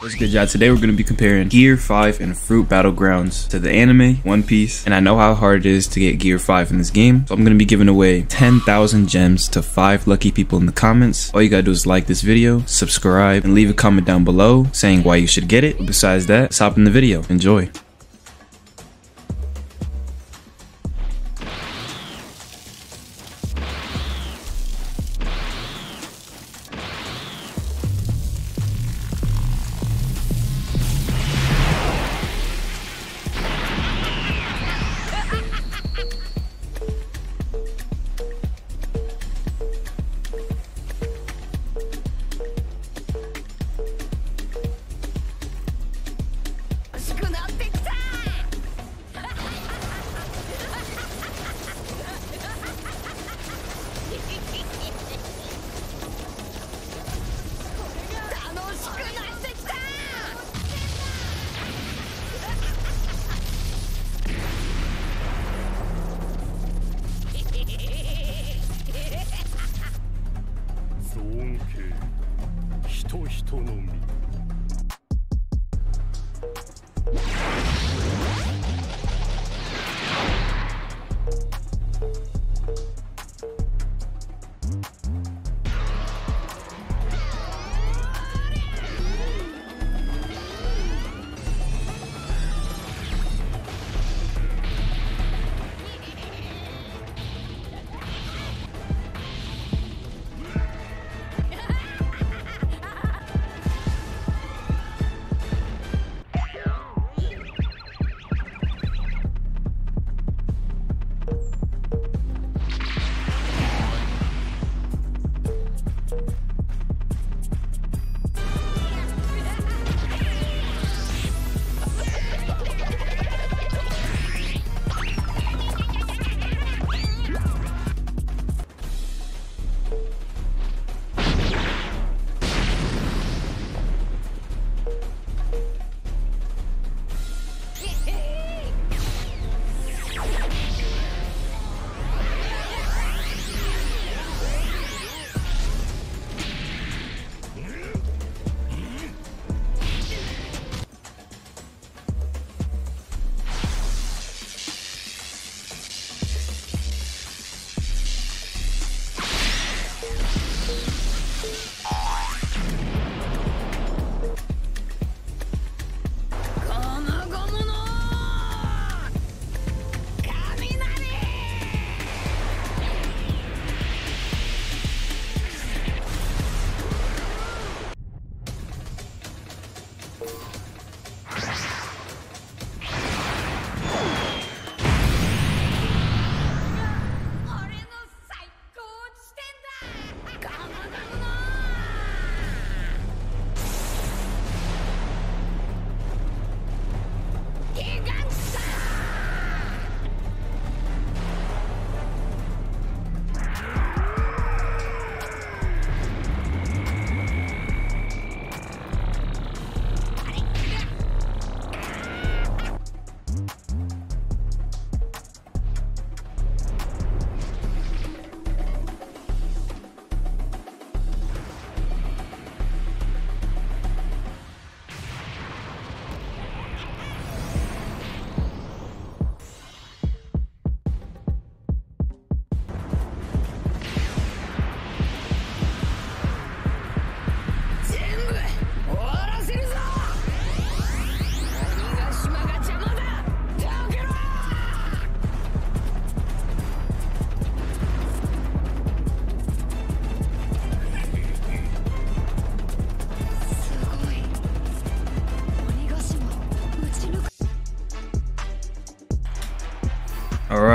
What's good, y'all? Today we're going to be comparing Gear 5 and Fruit Battlegrounds to the anime, One Piece, and I know how hard it is to get Gear 5 in this game, so I'm going to be giving away 10,000 gems to 5 lucky people in the comments. All you gotta do is like this video, subscribe, and leave a comment down below saying why you should get it. Besides that, let's hop in the video. Enjoy.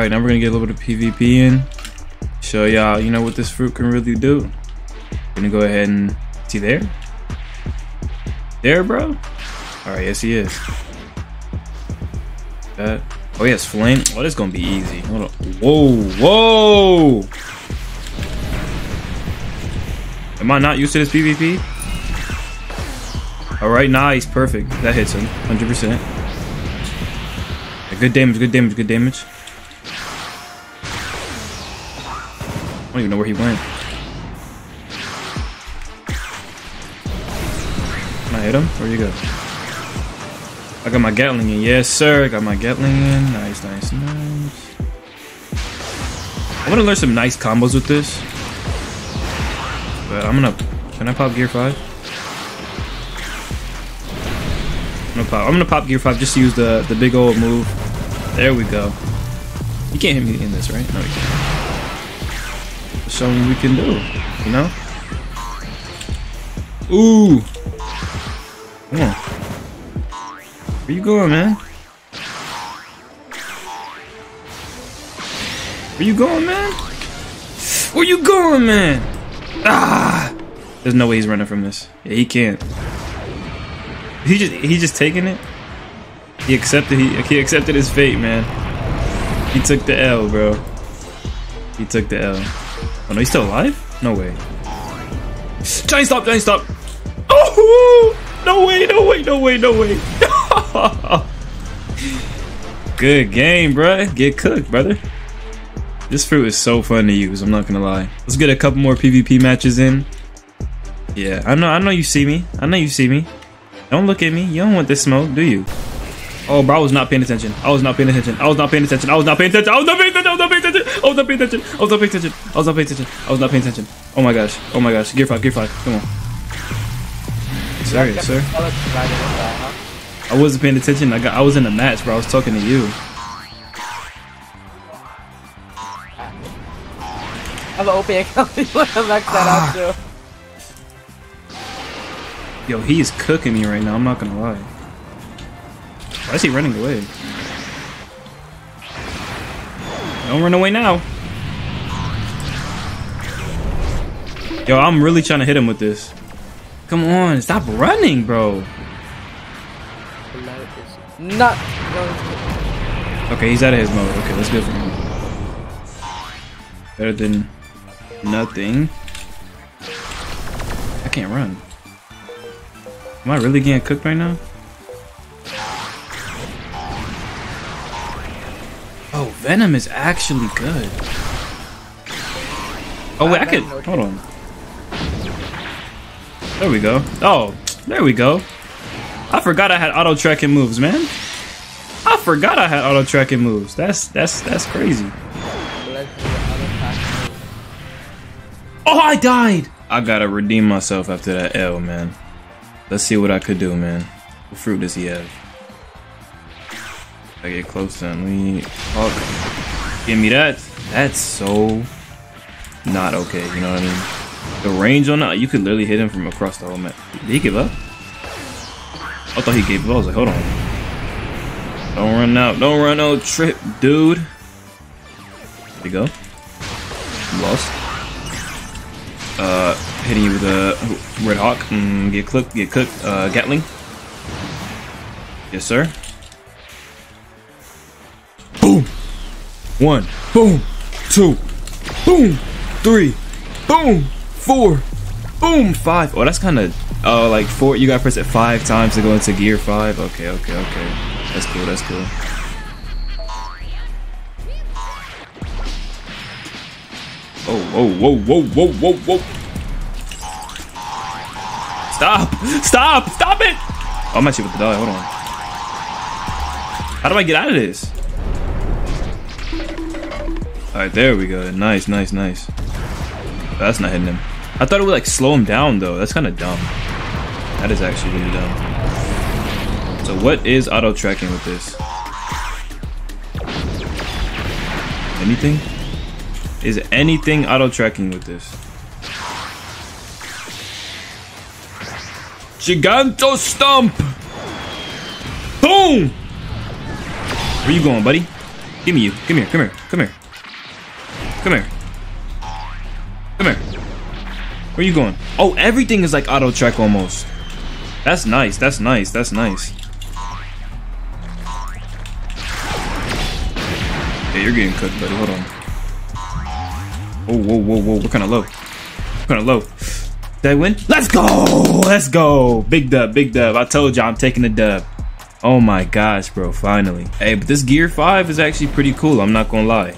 Alright, now we're gonna get a little bit of PvP in. Show y'all, you know, what this fruit can really do. Gonna go ahead and see there? There, bro? Alright, yes he is. That. Oh yes, flame. Oh, this gonna be easy. Hold on. Whoa, whoa! Am I not used to this PvP? Alright, nice, perfect. That hits him, 100%. Good damage, good damage, good damage. I don't even know where he went. Can I hit him? Where you go? I got my Gatling in. Yes, sir. I got my Gatling in. Nice, nice, nice. I want to learn some nice combos with this. But I'm gonna... Can I pop gear 5? I'm gonna pop, I'm gonna pop gear 5 just to use the, the big old move. There we go. You can't hit me in this, right? No, you can't. Me we can do, you know? Ooh! Come on. Where you going, man? Where you going, man? Where you going, man? Ah! There's no way he's running from this. Yeah, he can't. He just he just taking it. He accepted he he accepted his fate, man. He took the L, bro. He took the L. Oh no, he's still alive? No way. Giant stop, giant stop. Oh no way, no way, no way, no way. Good game, bruh. Get cooked, brother. This fruit is so fun to use, I'm not gonna lie. Let's get a couple more PvP matches in. Yeah, I know I know you see me. I know you see me. Don't look at me. You don't want this smoke, do you? Oh, bro, I was not paying attention. I was not paying attention. I was not paying attention. I was not paying attention. I was not paying attention. I was not paying attention. I was not paying attention. I was not paying attention. I was not paying attention. I was not paying attention. Oh my gosh. Oh my gosh. Gear 5, gear 5. Come on. Sorry, sir. I wasn't paying attention. I got I was in a match, bro. I was talking to you. I have an OP account. You want to max that out too? Yo, he is cooking me right now. I'm not gonna lie. Why is he running away? Don't run away now. Yo, I'm really trying to hit him with this. Come on, stop running, bro. Not. Okay, he's out of his mode. Okay, that's good for him. Better than nothing. I can't run. Am I really getting cooked right now? Venom is actually good. Oh wait, I could. Hold on. There we go. Oh, there we go. I forgot I had auto tracking moves, man. I forgot I had auto tracking moves. That's that's that's crazy. Oh, I died. I gotta redeem myself after that L, man. Let's see what I could do, man. What fruit does he have? I get close him. We oh, give me that. That's so not okay. You know what I mean? The range on that, you could literally hit him from across the whole map. Did he give up? I thought he gave up. I was like, hold on. Don't run out. Don't run out. Trip, dude. There you go. Lost. Uh, hitting you with a Red Hawk. Mm, get cooked. Get cooked. Uh, Gatling. Yes, sir. One. Boom. Two. Boom. Three. Boom. Four. Boom. Five. Oh, that's kind of. Oh, uh, like four. You gotta press it five times to go into gear five. Okay. Okay. Okay. That's cool. That's cool. Oh, whoa, whoa, whoa, whoa, whoa, whoa. Stop! Stop! Stop it! Oh, I'm actually with the dog. Hold on. How do I get out of this? Alright, there we go. Nice, nice, nice. That's not hitting him. I thought it would like slow him down though. That's kind of dumb. That is actually really dumb. So what is auto tracking with this? Anything? Is anything auto tracking with this? Giganto Stomp! Boom! Where you going, buddy? Give me you. Come here, come here, come here. Come here. Come here. Where you going? Oh, everything is like auto track almost. That's nice, that's nice, that's nice. Yeah, you're getting cooked, buddy. Hold on. Oh, whoa, whoa, whoa. We're kind of low. We're kind of low. Did I win? Let's go! Let's go! Big dub, big dub. I told you I'm taking the dub. Oh my gosh, bro. Finally. Hey, but this Gear 5 is actually pretty cool. I'm not gonna lie.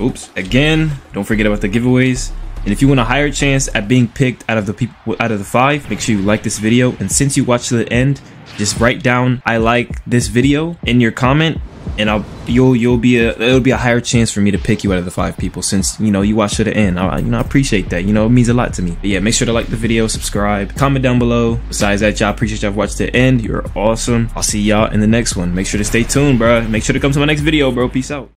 Oops. Again, don't forget about the giveaways. And if you want a higher chance at being picked out of the people out of the five, make sure you like this video. And since you watched to the end, just write down I like this video in your comment and I'll you'll you'll be a it'll be a higher chance for me to pick you out of the five people since you know you watched to the end. I, you know I appreciate that. You know it means a lot to me. But yeah, make sure to like the video, subscribe, comment down below. Besides that, y'all appreciate y'all watched the end. You're awesome. I'll see y'all in the next one. Make sure to stay tuned, bro. Make sure to come to my next video, bro. Peace out.